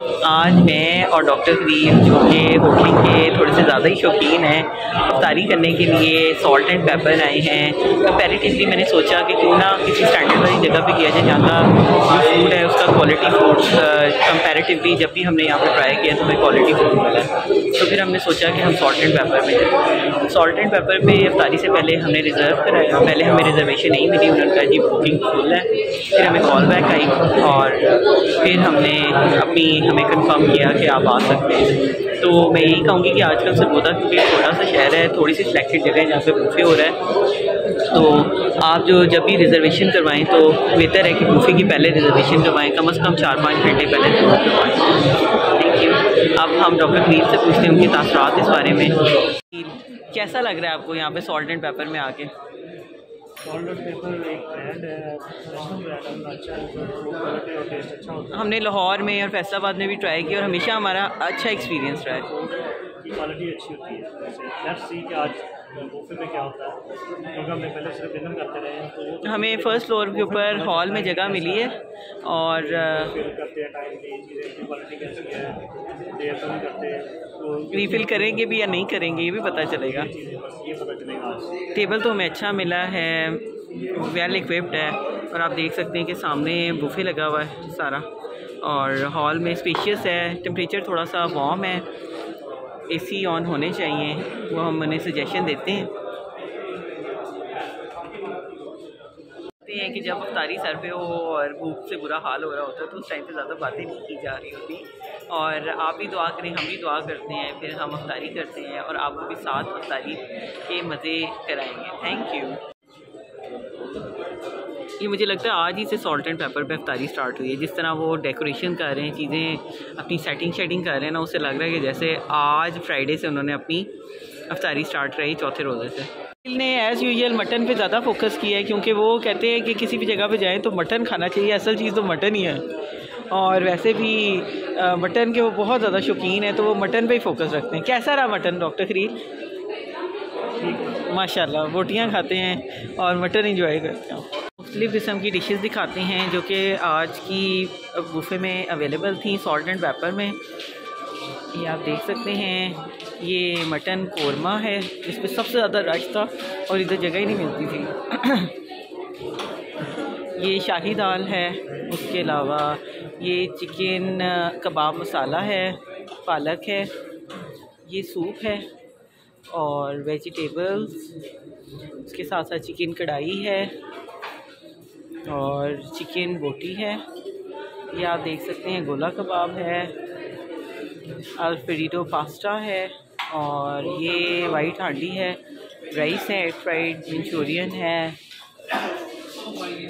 आज मैं और डॉक्टर करीम जो कि होटलिंग के थोड़े से ज़्यादा ही शौकीन हैं अफ्तारी करने के लिए सॉल्ट एंड पेपर आए हैं। कंपेरेटिवली मैंने सोचा कि क्यों ना किसी स्टैंडर्ड वाली जगह पे किया जाए जहाँ का जो फ़ूड है, उसका क्वालिटी फ़ूड कंपेरेटिवली जब भी हमने यहाँ पर ट्राई किया तो हमें क्वालिटी फ़ूड मिला। तो फिर हमने सोचा कि हम सॉल्ट एंड पेपर में जाए। सॉल्ट एंड पेपर पर अफ्तारी से पहले हमने रिज़र्व कराया। पहले हमें रिजर्वेशन नहीं मिली, उन्होंने कहा, जी बुकिंग फुल है। फिर हमें कॉल बैक आई और फिर हमने अपनी हमें कंफर्म किया कि आप आ सकते हैं। तो मैं यही कहूँगी कि आजकल सरगोदा क्योंकि छोटा सा शहर है थोड़ी सी सिलेक्टेड जगह है जहाँ पे बुफे हो रहा है। तो आप जो जब भी रिजर्वेशन करवाएँ तो बेहतर है कि बुफे की पहले रिजर्वेशन करवाएँ, कम अज़ कम चार पाँच घंटे पहले ज़रूर करवाएँ। थैंक यू अब हम डॉक्टर करीब से पूछते हैं उनके तासरात इस बारे में कैसा लग रहा है आपको यहाँ पे सॉल्ट एंड पेपर में आके? हमने लाहौर में और फैसलाबाद में भी ट्राई किया और हमेशा हमारा अच्छा एक्सपीरियंस रहा है। क्वालिटी अच्छी होती है। लेट्स सी कि आज हमें फ़र्स्ट फ्लोर के ऊपर हॉल में जगह मिली है और रिफ़िल करेंगे भी या नहीं करेंगे, ये भी पता चलेगा। टेबल तो हमें अच्छा मिला है वेल इक्विप्ड है और आप देख सकते हैं कि सामने बुफे लगा हुआ है सारा और हॉल में स्पेशियस है टेम्परेचर थोड़ा सा वार्म है एसी ऑन होने चाहिए, वो हम उन्हें सजेशन देते हैं। देखते हैं कि जब अफ्तारी सर पे हो और भूख से बुरा हाल हो रहा होता है तो उस टाइम पे ज़्यादा बातें नहीं की जा रही होती। और आप भी दुआ करें, हम भी दुआ करते हैं, फिर हम अफ्तारी करते हैं और आपको भी साथ अफ्तारी के मज़े कराएँगे। थैंक यू ये मुझे लगता है आज ही से सॉल्ट एंड पेपर पे अफ्तारी स्टार्ट हुई है। जिस तरह वो डेकोरेशन कर रहे हैं, चीज़ें अपनी सेटिंग शेटिंग कर रहे हैं ना उससे लग रहा है कि जैसे आज फ्राइडे से उन्होंने अपनी अफ्तारी स्टार्ट रही चौथे रोज़े से। ने एज़ यूजल मटन पे ज़्यादा फोकस किया है, क्योंकि वो कहते हैं कि किसी भी जगह पे जाएँ तो मटन खाना चाहिए, असल चीज़ तो मटन ही है। और वैसे भी मटन के वो बहुत ज़्यादा शौकीन है तो वो मटन पे ही फोकस रखते हैं। कैसा रहा मटन डॉक्टर खरीद? माशाल्लाह बोटियाँ खाते हैं और मटन इंजॉय करते हैं। मुख्तलिफ़ किस्म की डिशेस दिखाते हैं जो कि आज की बुफे में अवेलेबल थी सॉल्ट एंड पेपर में। ये आप देख सकते हैं, ये मटन कौरमा है इस पर सबसे ज़्यादा रश था और इधर जगह ही नहीं मिलती थी। ये शाही दाल है, उसके अलावा ये चिकन कबाब मसाला है, पालक है, ये सूप है और वेजिटेबल्स उसके साथ साथ चिकन कढ़ाई है। और चिकन बोटी है। ये आप देख सकते हैं, गोला कबाब है अल्फ्रेडो पास्ता है, और ये वाइट हांडी है, राइस है फ्राइड, मंचूरियन है,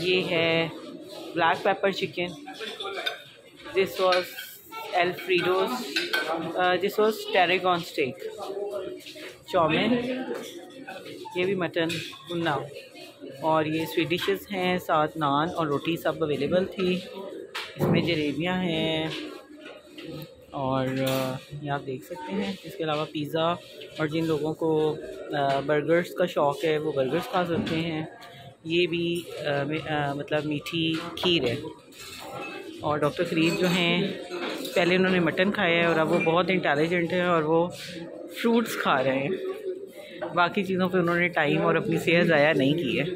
ये है black pepper chicken. This was alfredos this was tarragon steak chow mein ये भी मटन उन्ना और ये स्वीट डिशेस हैं साथ नान और रोटी सब अवेलेबल थी। इसमें जलेबियाँ हैं और ये आप देख सकते हैं। इसके अलावा पिज़्ज़ा और जिन लोगों को बर्गर्स का शौक़ है वो बर्गर्स खा सकते हैं। ये भी आ, आ, मतलब मीठी खीर है। और डॉक्टर फरीद जो हैं पहले उन्होंने मटन खाया है और अब वो बहुत इंटेलिजेंट है और वो फ्रूट्स खा रहे हैं। बाकी चीज़ों पे उन्होंने टाइम और अपनी सेहत ज़ाया नहीं की है।